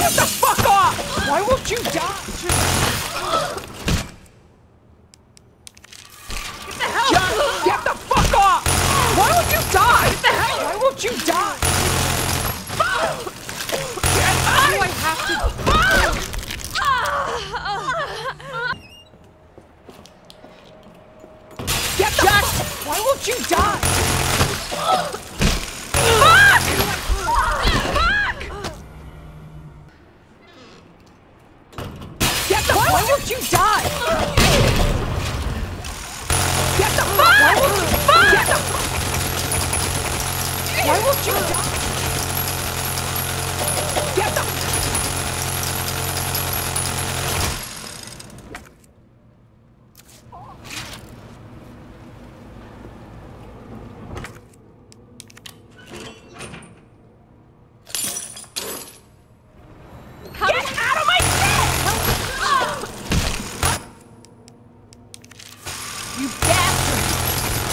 Why won't you die? Get the hell! Just get the fuck off! Why won't you die? Get the hell! Why won't you die? Get Why do I have to? Get the Just why won't you die? You die? Get the fuck! Why won't you die? Get the Get out of my You bastard!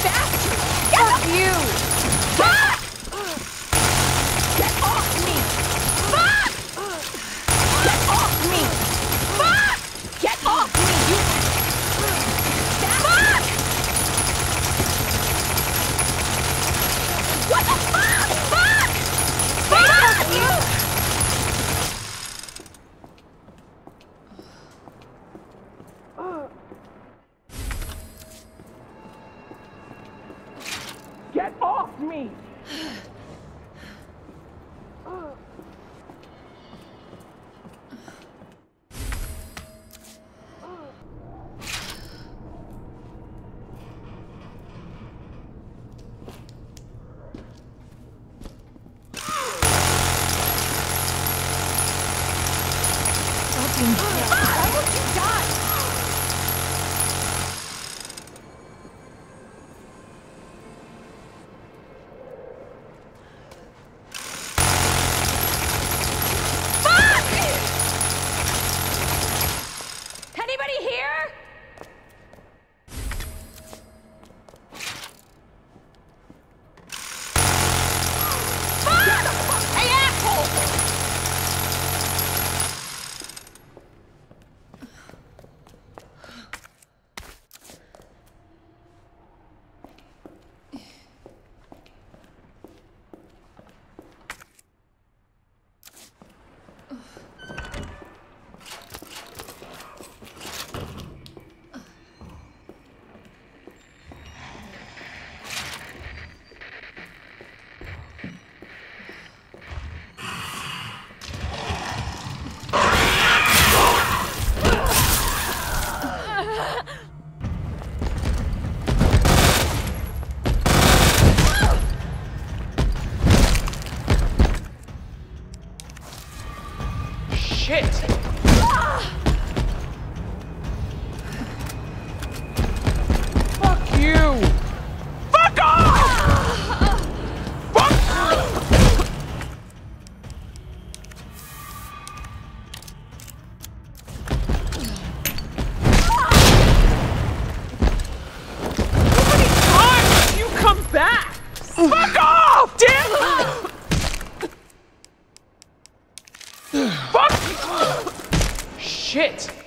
Bastard! Fuck you! Fuck! Get off me! Fuck! Get off me! Fuck! Get off me! You Fuck! What the fuck? Fuck! Fuck! Get me! Why won't you die? Shit! Shit!